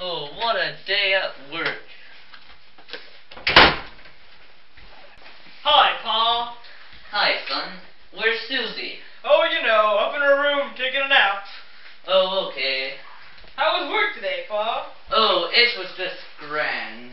Oh, what a day at work. Hi, Pa. Hi, son. Where's Susie? Oh, you know, up in her room taking a nap. Oh, okay. How was work today, Pa? Oh, it was just grand.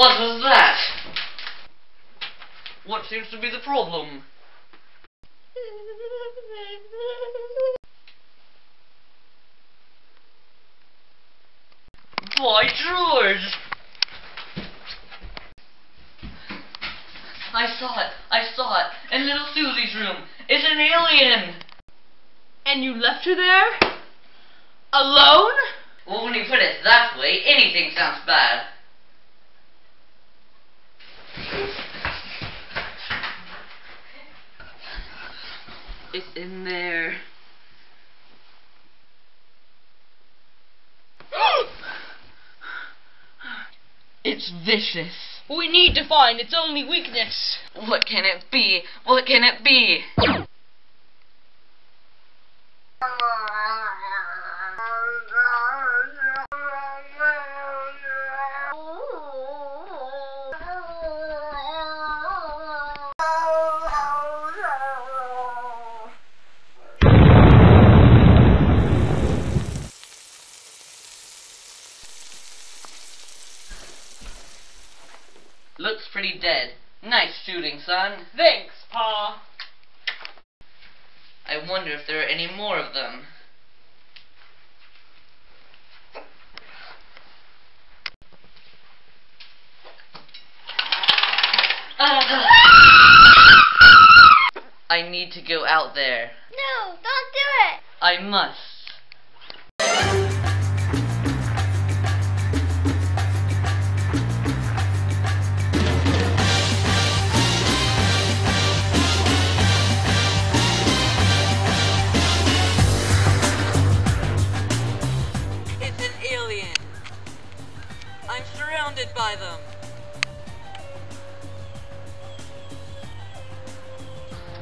What was that? What seems to be the problem? By George! I saw it! I saw it! In little Susie's room! It's an alien! And you left her there? Alone? Well, when you put it that way, anything sounds bad. It's in there. It's vicious. We need to find its only weakness. What can it be? What can it be? Pretty dead. Nice shooting, son. Thanks, Pa. I wonder if there are any more of them. I need to go out there. No, don't do it. I must.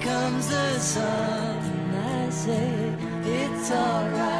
Comes the sun. and I say it's alright.